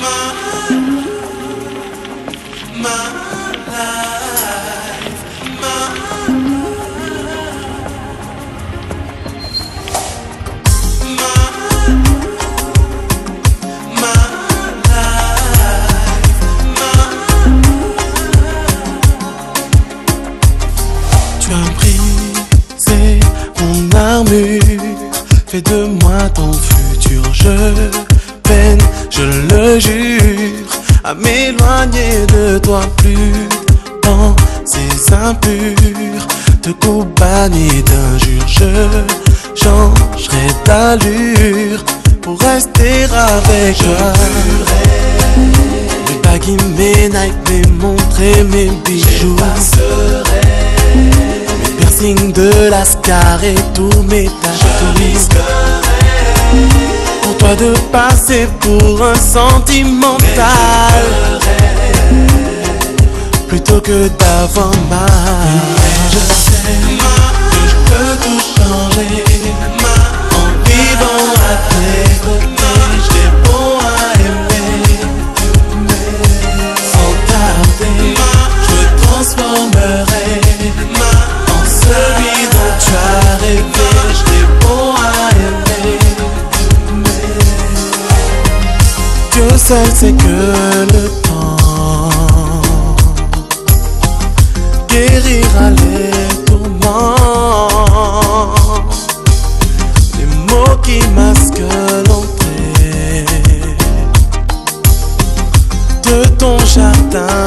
My, my. Fais de moi ton futur. Je peine, je le jure, à m'éloigner de toi plus dans ces impurs. Te coupaner d'injures, je changerai d'allure pour rester avec toi. Mes baguilles, mes Nike, mes montres et mes bijoux. Mes de Lascar et tous mes tatouages. Pour toi de passer pour un sentimental. Plutôt que d'avoir mal. Je sais que je peux tout changer. En vivant à tes côtés, j'ai bon à aimer. Sans tarder, je me seul sait que le temps guérira les tourments. Les mots qui masquent l'entrée de ton jardin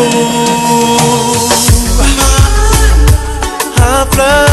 Ooh, I, I fly.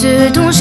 Ce dont j'ai